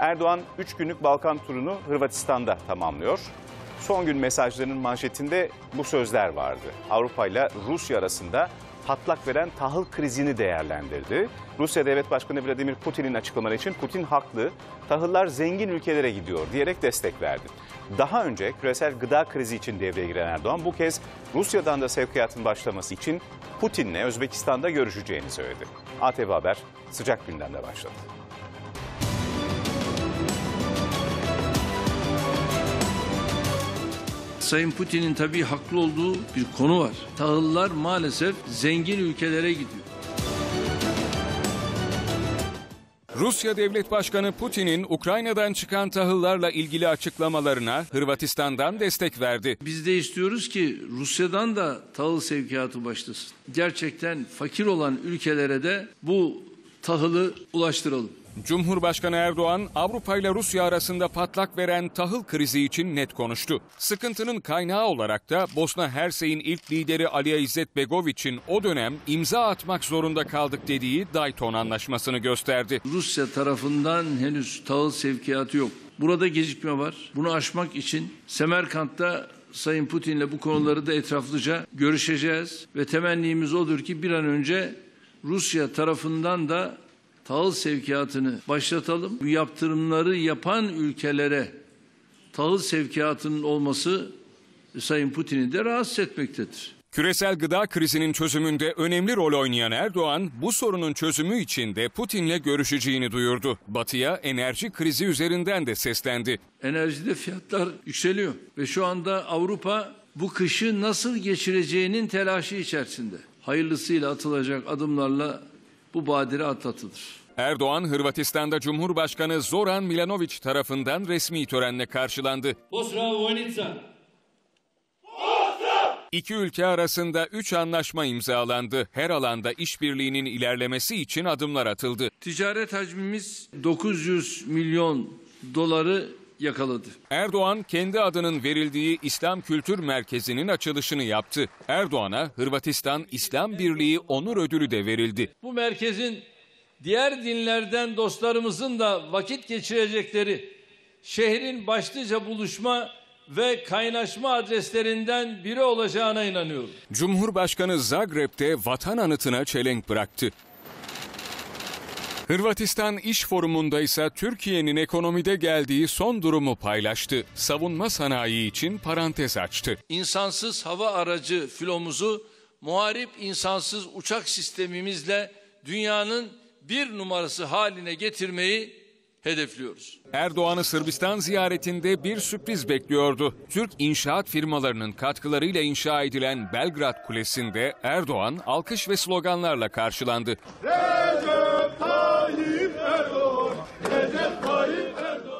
Erdoğan 3 günlük Balkan turunu Hırvatistan'da tamamlıyor. Son gün mesajlarının manşetinde bu sözler vardı. Avrupa ile Rusya arasında patlak veren tahıl krizini değerlendirdi. Rusya Devlet Başkanı Vladimir Putin'in açıklamaları için Putin haklı, tahıllar zengin ülkelere gidiyor diyerek destek verdi. Daha önce küresel gıda krizi için devreye giren Erdoğan bu kez Rusya'dan da sevkiyatın başlaması için Putin'le Özbekistan'da görüşeceğini söyledi. ATV Haber sıcak gündemde başladı. Sayın Putin'in tabii haklı olduğu bir konu var. Tahıllar maalesef zengin ülkelere gidiyor. Rusya Devlet Başkanı Putin'in Ukrayna'dan çıkan tahıllarla ilgili açıklamalarına Hırvatistan'dan destek verdi. Biz de istiyoruz ki Rusya'dan da tahıl sevkiyatı başlasın. Gerçekten fakir olan ülkelere de bu tahılı ulaştıralım. Cumhurbaşkanı Erdoğan, Avrupa ile Rusya arasında patlak veren tahıl krizi için net konuştu. Sıkıntının kaynağı olarak da Bosna Hersey'in ilk lideri Alija İzetbegoviç'in o dönem imza atmak zorunda kaldık dediği Dayton Anlaşması'nı gösterdi. Rusya tarafından henüz tahıl sevkiyatı yok. Burada gecikme var. Bunu aşmak için Semerkant'ta Sayın Putin'le bu konuları da etraflıca görüşeceğiz ve temennimiz odur ki bir an önce Rusya tarafından da tahıl sevkiyatını başlatalım. Bu yaptırımları yapan ülkelere tahıl sevkiyatının olması Sayın Putin'i de rahatsız etmektedir. Küresel gıda krizinin çözümünde önemli rol oynayan Erdoğan, bu sorunun çözümü için de Putin'le görüşeceğini duyurdu. Batı'ya enerji krizi üzerinden de seslendi. Enerjide fiyatlar yükseliyor ve şu anda Avrupa bu kışı nasıl geçireceğinin telaşı içerisinde. Hayırlısıyla atılacak adımlarla bu badire atlatılır. Erdoğan, Hırvatistan'da Cumhurbaşkanı Zoran Milanović tarafından resmi törenle karşılandı. Vojnica! İki ülke arasında üç anlaşma imzalandı. Her alanda işbirliğinin ilerlemesi için adımlar atıldı. Ticaret hacmimiz 900 milyon doları yakaladı. Erdoğan kendi adının verildiği İslam Kültür Merkezi'nin açılışını yaptı. Erdoğan'a Hırvatistan İslam Birliği onur ödülü de verildi. Bu merkezin diğer dinlerden dostlarımızın da vakit geçirecekleri şehrin başlıca buluşma ve kaynaşma adreslerinden biri olacağına inanıyorum. Cumhurbaşkanı Zagreb'de vatan anıtına çelenk bıraktı. Hırvatistan İş Forumu'nda ise Türkiye'nin ekonomide geldiği son durumu paylaştı. Savunma sanayi için parantez açtı. İnsansız hava aracı filomuzu muharip insansız uçak sistemimizle dünyanın bir numarası haline getirmeyi hedefliyoruz. Erdoğan'ı Sırbistan ziyaretinde bir sürpriz bekliyordu. Türk inşaat firmalarının katkılarıyla inşa edilen Belgrad Kulesi'nde Erdoğan alkış ve sloganlarla karşılandı.